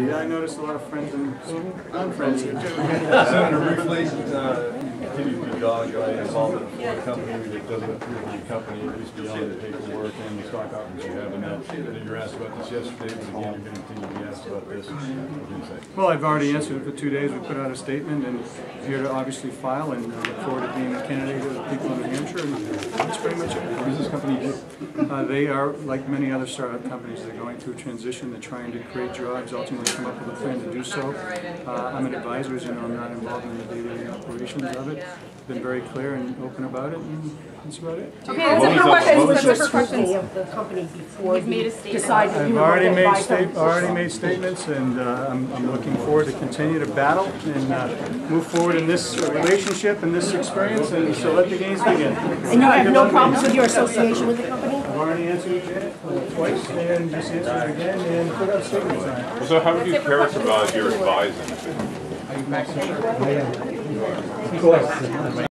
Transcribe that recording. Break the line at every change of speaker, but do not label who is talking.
Yeah, I noticed a lot of friends and non-friends here too.
Senator, briefly, uh, continue to be dogged by involvement in a company that doesn't appear to be a company, at least beyond the paperwork and the stock options you have in that. that You were asked about this yesterday, but again, you're going to continue to be asked about this. What do you say?
Well, I've already answered it for two days. We put out a statement and here to obviously file and uh, look forward to being a candidate of the people of New Hampshire. And that's pretty much it.
What does this company do?
Uh, they are, like many other startup companies, they're going through a transition. They're trying to create jobs, ultimately come up with a plan to do so. Uh, I'm an advisor, as you know, I'm not involved in the day-to-day operations of it. Been very clear and open about it, and that's about it.
Okay,
What
that's
was
it for
the-
questions.
what was
That's
your
it for
scrutiny of the company before
You've made a statement.
decided
I've
you were
already
going
made state, already made statements, and uh, I'm, I'm looking forward to continue to battle and uh, move forward in this relationship and this experience, and so let the games begin.
And you have no problems with your association with the company?
I've already answered it twice, and just answered it again, and put out statements on it.
So how would you characterize your advising?